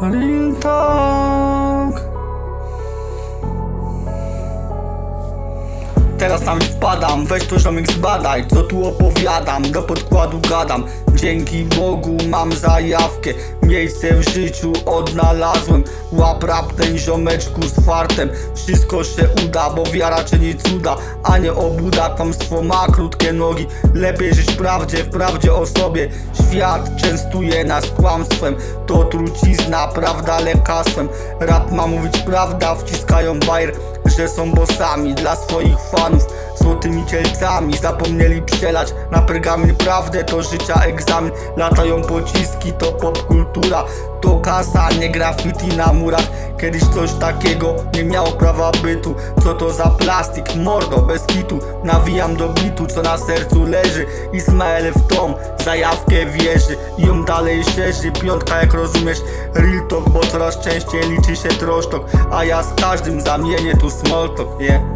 Real talk. Teraz tam wpadam, weź to ziomek zbadaj Co tu opowiadam, do podkładu gadam. Dzięki Bogu mam zajawkę. Miejsce w życiu odnalazłem. Łap rap ten ziomeczku z fartem. Wszystko się uda, bo wiara czyni cuda A nie obuda, kłamstwo ma krótkie nogi. Lepiej żyć prawdzie, w prawdzie o sobie. Świat częstuje nas kłamstwem. To trucizna, prawda lekarstwem. Rap ma mówić prawda, wciskają bajer że są bossami dla swoich fanów Cielcami zapomnieli przelać na pergamin prawdę To życia egzamin, latają pociski to popkultura To kasa, nie graffiti na murach. Kiedyś coś takiego nie miało prawa bytu. Co to za plastik, mordo, bez kitu. Nawijam do bitu, co na sercu leży. Ismael w tom, zajawkę wierzy I ją dalej szerzy, piątka jak rozumiesz Real talk, bo coraz częściej liczy się trosztok. A ja z każdym zamienię tu small talk, yeah